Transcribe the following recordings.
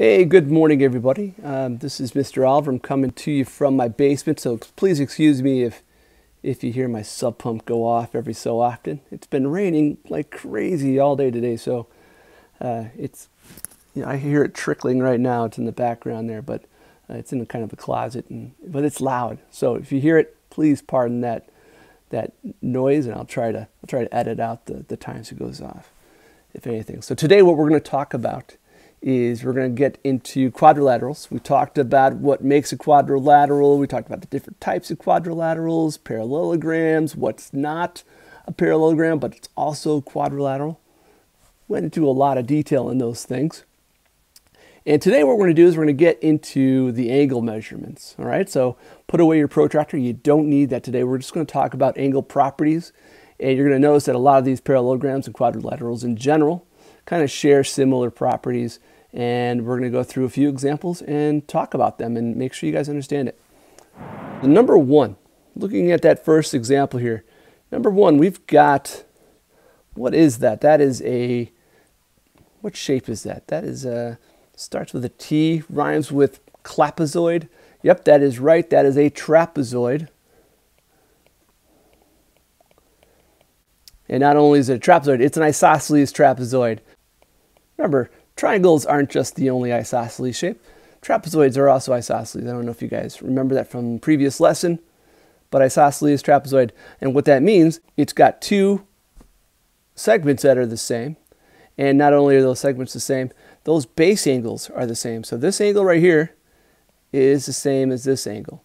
Hey, good morning, everybody. Um, this is Mr. Oliver. I'm coming to you from my basement, so please excuse me if if you hear my sump pump go off every so often. It's been raining like crazy all day today, so uh, it's you know, I hear it trickling right now. It's in the background there, but uh, it's in kind of a closet, and but it's loud. So if you hear it, please pardon that that noise, and I'll try to I'll try to edit out the the times it goes off, if anything. So today, what we're going to talk about is we're going to get into quadrilaterals. We talked about what makes a quadrilateral. We talked about the different types of quadrilaterals, parallelograms, what's not a parallelogram, but it's also quadrilateral. Went into a lot of detail in those things. And today what we're going to do is we're going to get into the angle measurements. All right, so put away your protractor. You don't need that today. We're just going to talk about angle properties. And you're going to notice that a lot of these parallelograms and quadrilaterals in general kind of share similar properties. And we're going to go through a few examples and talk about them and make sure you guys understand it. The number one, looking at that first example here, number one, we've got, what is that? That is a, what shape is that? That is a, starts with a T, rhymes with clapazoid. Yep, that is right. That is a trapezoid. And not only is it a trapezoid, it's an isosceles trapezoid. Remember, triangles aren't just the only isosceles shape. Trapezoids are also isosceles. I don't know if you guys remember that from previous lesson, but isosceles trapezoid. And what that means, it's got two segments that are the same. And not only are those segments the same, those base angles are the same. So this angle right here is the same as this angle.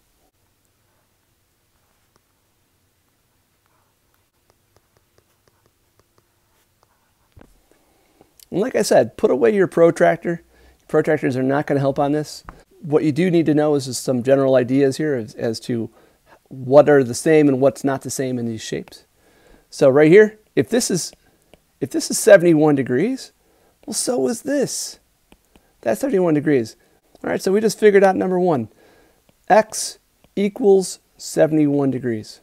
And like I said, put away your protractor. Protractors are not going to help on this. What you do need to know is just some general ideas here as, as to what are the same and what's not the same in these shapes. So right here, if this is if this is 71 degrees, well, so is this. That's 71 degrees. All right, so we just figured out number one. X equals 71 degrees.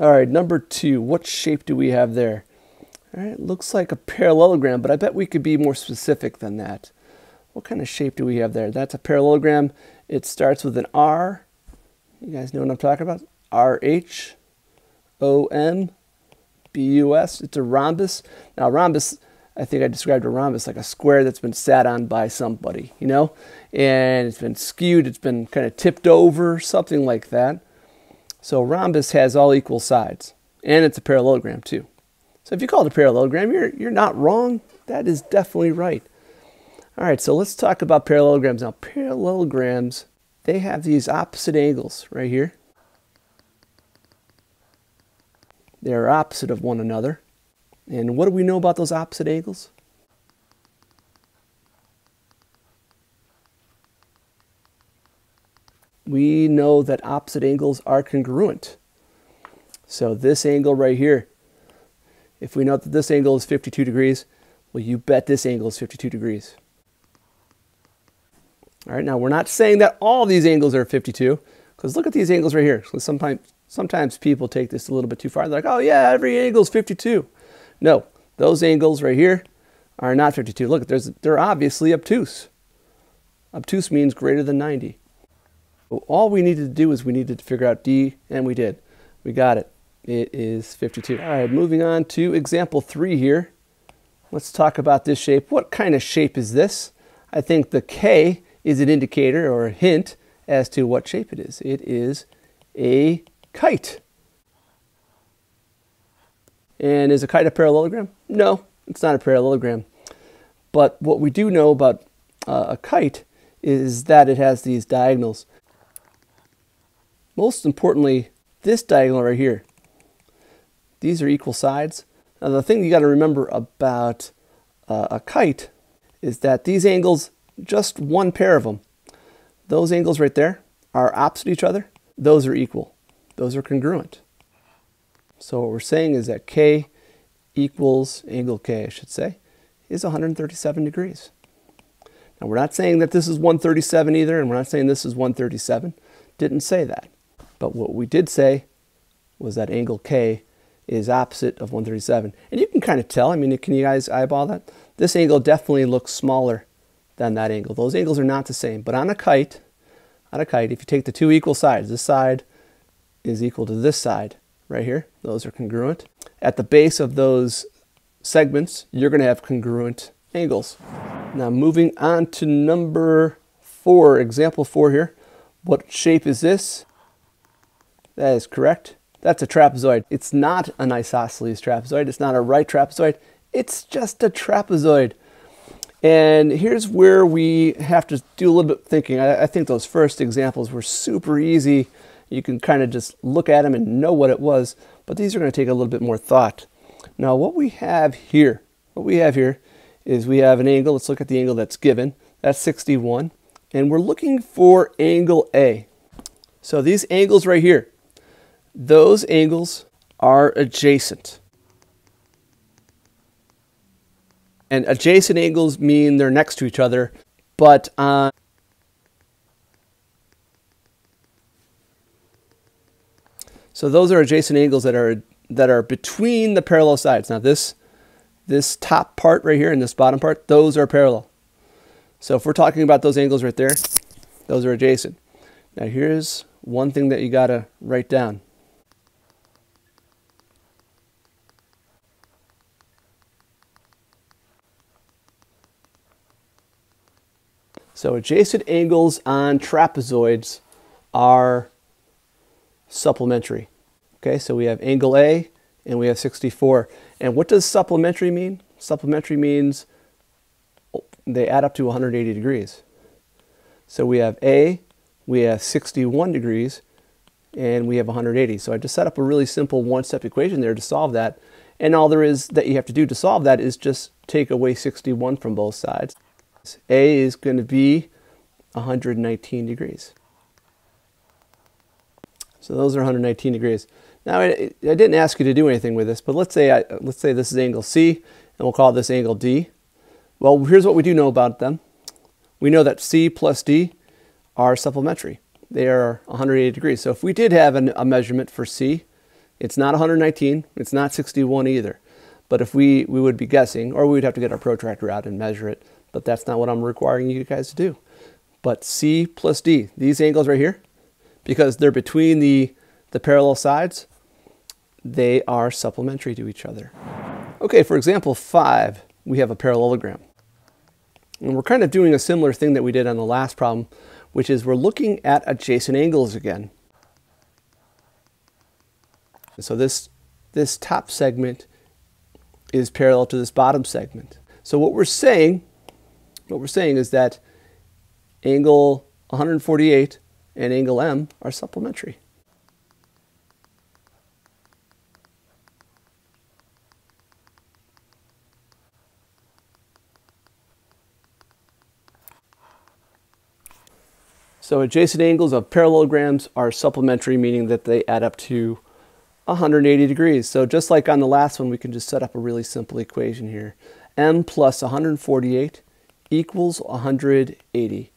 All right, number two, what shape do we have there? All right, looks like a parallelogram, but I bet we could be more specific than that. What kind of shape do we have there? That's a parallelogram. It starts with an R. You guys know what I'm talking about? R-H-O-M-B-U-S. It's a rhombus. Now, rhombus, I think I described a rhombus like a square that's been sat on by somebody, you know? And it's been skewed, it's been kind of tipped over, something like that. So rhombus has all equal sides. And it's a parallelogram, too. So if you call it a parallelogram, you're, you're not wrong. That is definitely right. All right, so let's talk about parallelograms. Now, parallelograms, they have these opposite angles right here. They're opposite of one another. And what do we know about those opposite angles? We know that opposite angles are congruent. So this angle right here if we know that this angle is 52 degrees, well, you bet this angle is 52 degrees. All right, now we're not saying that all these angles are 52, because look at these angles right here. Sometimes, sometimes people take this a little bit too far. They're like, oh yeah, every angle is 52. No, those angles right here are not 52. Look, there's, they're obviously obtuse. Obtuse means greater than 90. all we needed to do is we needed to figure out D, and we did. We got it. It is 52. All right, moving on to example three here. Let's talk about this shape. What kind of shape is this? I think the K is an indicator or a hint as to what shape it is. It is a kite. And is a kite a parallelogram? No, it's not a parallelogram. But what we do know about uh, a kite is that it has these diagonals. Most importantly, this diagonal right here these are equal sides. Now the thing you got to remember about uh, a kite is that these angles, just one pair of them, those angles right there are opposite each other. Those are equal. Those are congruent. So what we're saying is that K equals angle K, I should say, is 137 degrees. Now we're not saying that this is 137 either, and we're not saying this is 137. Didn't say that. But what we did say was that angle K is opposite of 137. And you can kind of tell, I mean, can you guys eyeball that? This angle definitely looks smaller than that angle. Those angles are not the same. But on a kite, on a kite, if you take the two equal sides, this side is equal to this side right here. Those are congruent. At the base of those segments, you're going to have congruent angles. Now moving on to number four, example four here. What shape is this? That is correct. That's a trapezoid. It's not an isosceles trapezoid. It's not a right trapezoid. It's just a trapezoid. And here's where we have to do a little bit of thinking. I, I think those first examples were super easy. You can kind of just look at them and know what it was, but these are going to take a little bit more thought. Now what we have here, what we have here is we have an angle. Let's look at the angle that's given. That's 61. And we're looking for angle A. So these angles right here, those angles are adjacent. And adjacent angles mean they're next to each other, but on So those are adjacent angles that are that are between the parallel sides. Now this this top part right here and this bottom part, those are parallel. So if we're talking about those angles right there, those are adjacent. Now here's one thing that you got to write down. So adjacent angles on trapezoids are supplementary. Okay, so we have angle A and we have 64. And what does supplementary mean? Supplementary means they add up to 180 degrees. So we have A, we have 61 degrees, and we have 180. So I just set up a really simple one-step equation there to solve that. And all there is that you have to do to solve that is just take away 61 from both sides. A is going to be 119 degrees. So those are 119 degrees. Now I, I, didn't ask you to do anything with this, but let's say I, let's say this is angle C, and we'll call this angle D. Well, here's what we do know about them. We know that C plus D are supplementary. They are 180 degrees. So if we did have an, a measurement for C, it's not 119, it's not 61 either. But if we, we would be guessing, or we would have to get our protractor out and measure it, but that's not what I'm requiring you guys to do. But C plus D, these angles right here, because they're between the, the parallel sides, they are supplementary to each other. Okay, for example, 5, we have a parallelogram. And we're kind of doing a similar thing that we did on the last problem, which is we're looking at adjacent angles again. So this, this top segment is parallel to this bottom segment. So what we're saying, what we're saying is that angle 148 and angle M are supplementary. So adjacent angles of parallelograms are supplementary, meaning that they add up to 180 degrees. So just like on the last one, we can just set up a really simple equation here. m plus 148 equals 180.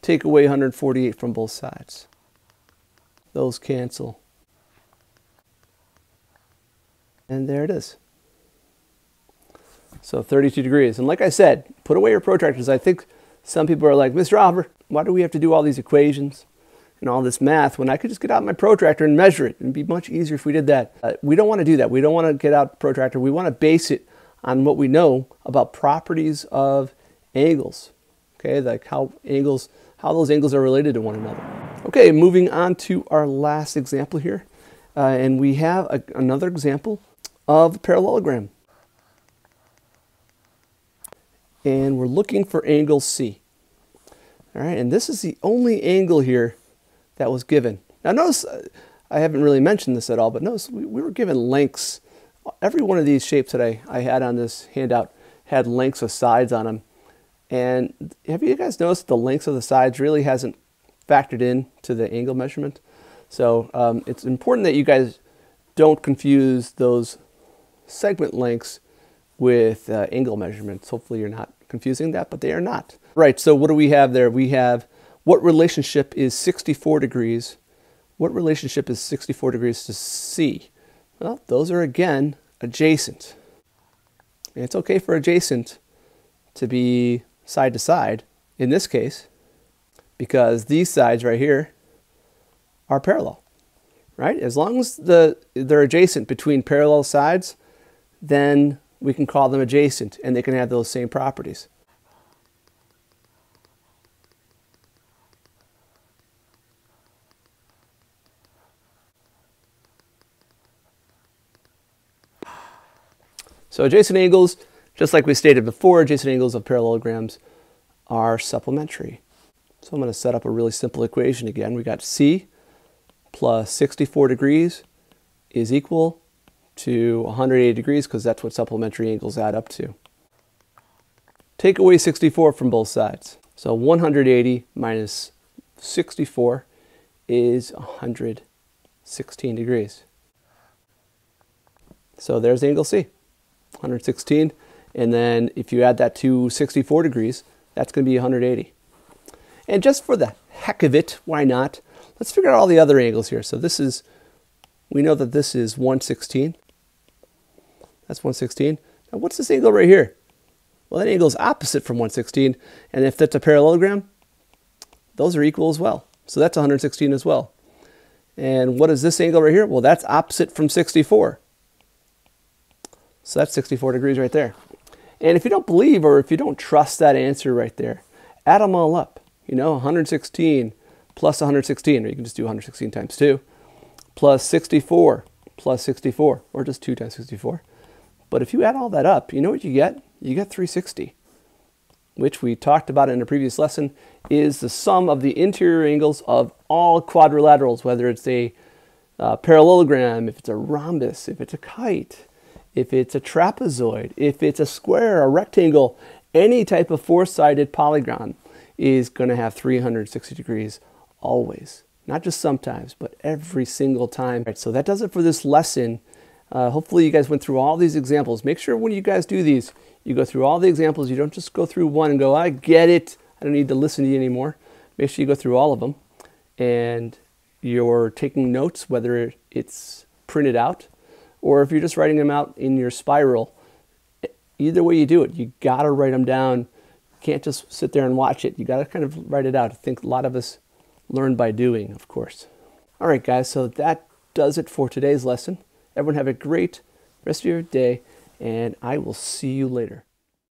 Take away 148 from both sides. Those cancel. And there it is. So 32 degrees. And like I said, put away your protractors. I think some people are like, Mr. Oliver, why do we have to do all these equations and all this math when I could just get out my protractor and measure it? It'd be much easier if we did that. Uh, we don't want to do that. We don't want to get out protractor. We want to base it on what we know about properties of angles. Okay, like how angles, how those angles are related to one another. Okay, moving on to our last example here. Uh, and we have a, another example of a parallelogram and we're looking for angle C. All right, and this is the only angle here that was given. Now notice, uh, I haven't really mentioned this at all, but notice we, we were given lengths. Every one of these shapes that I, I had on this handout had lengths of sides on them. And have you guys noticed the lengths of the sides really hasn't factored in to the angle measurement? So um, it's important that you guys don't confuse those segment lengths with uh, angle measurements. Hopefully you're not confusing that, but they are not. Right, so what do we have there? We have what relationship is 64 degrees? What relationship is 64 degrees to C? Well, those are again adjacent. And it's okay for adjacent to be side to side, in this case because these sides right here are parallel, right? As long as the, they're adjacent between parallel sides, then we can call them adjacent and they can have those same properties. So adjacent angles, just like we stated before, adjacent angles of parallelograms are supplementary. So I'm going to set up a really simple equation again. We got C plus 64 degrees is equal to 180 degrees because that's what supplementary angles add up to. Take away 64 from both sides. So 180 minus 64 is 116 degrees. So there's angle C, 116. And then if you add that to 64 degrees, that's going to be 180. And just for the heck of it, why not? Let's figure out all the other angles here. So this is, we know that this is 116. That's 116. Now what's this angle right here? Well, that angle is opposite from 116. And if that's a parallelogram, those are equal as well. So that's 116 as well. And what is this angle right here? Well, that's opposite from 64. So that's 64 degrees right there. And if you don't believe or if you don't trust that answer right there, add them all up you know, 116 plus 116, or you can just do 116 times 2, plus 64 plus 64, or just 2 times 64. But if you add all that up, you know what you get? You get 360, which we talked about in a previous lesson, is the sum of the interior angles of all quadrilaterals, whether it's a uh, parallelogram, if it's a rhombus, if it's a kite, if it's a trapezoid, if it's a square, a rectangle, any type of four-sided polygon is going to have 360 degrees always. Not just sometimes, but every single time. Right, so that does it for this lesson. Uh, hopefully you guys went through all these examples. Make sure when you guys do these, you go through all the examples. You don't just go through one and go, I get it. I don't need to listen to you anymore. Make sure you go through all of them. And you're taking notes, whether it's printed out or if you're just writing them out in your spiral. Either way you do it, you got to write them down can't just sit there and watch it. You got to kind of write it out. I think a lot of us learn by doing, of course. All right, guys, so that does it for today's lesson. Everyone have a great rest of your day, and I will see you later.